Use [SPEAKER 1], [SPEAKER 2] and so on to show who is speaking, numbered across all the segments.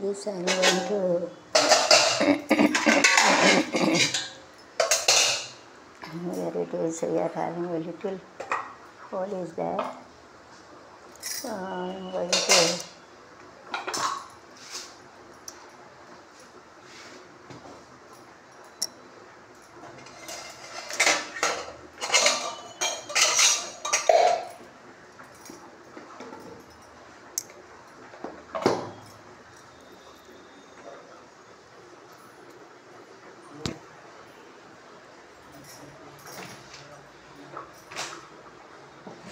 [SPEAKER 1] this I'm going to here it is we are having a little hole is there. So I'm going to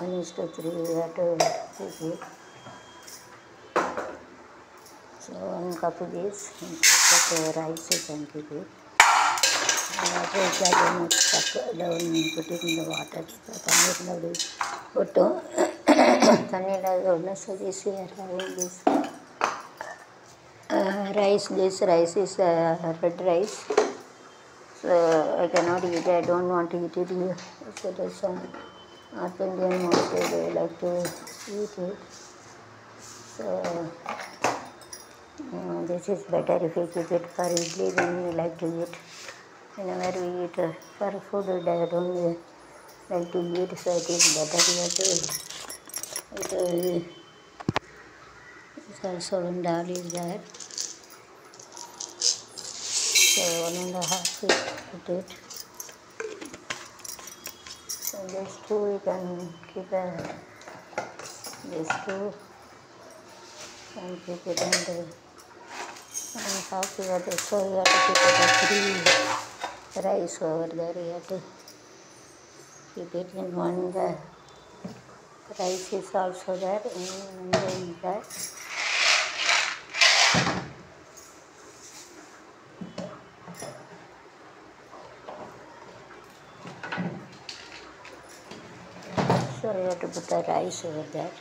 [SPEAKER 1] you have to keep it so one cup of this and two cup of rice you can keep it. And after that then stuck down put it in the water. So ತಣ್ಣೀರಿನಲ್ಲಿ ಬಿಟ್ಟು ತಣ್ಣೀರಲ್ಲಿ ಒಳ್ಳೆ so this we are having this uh, rice. This rice is uh, red rice. So I cannot eat it. I eat it. North Indian mostly they like to eat it. So uh, this is better if you keep it for idli then we like to eat whenever we eat uh, for food we don't uh, like to eat so it is better have to it, uh, it's also dal is there so one and a half we put it so these two we can keep uh, these two and keep it and uh, and half you have to so you have to keep it three rice over there you have to keep it in one the rice is also there then that so you have to put the rice over there